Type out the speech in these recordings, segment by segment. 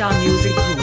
Star Music Group.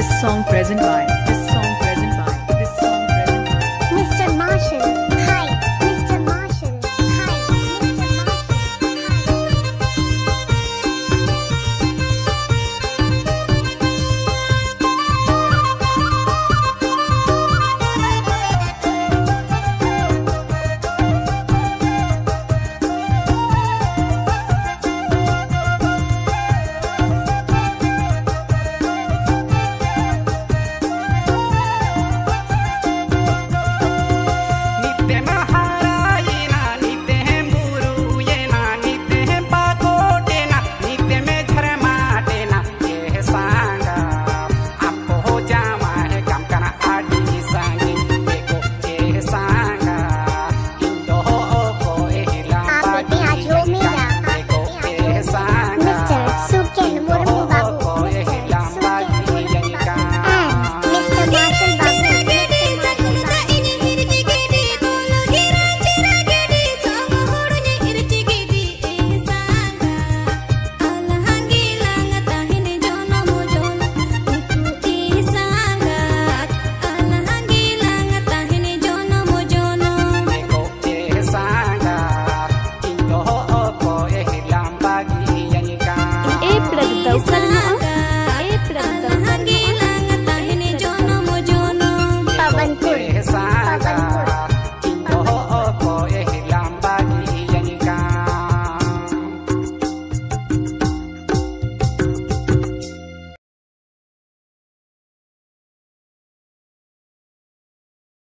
This song present by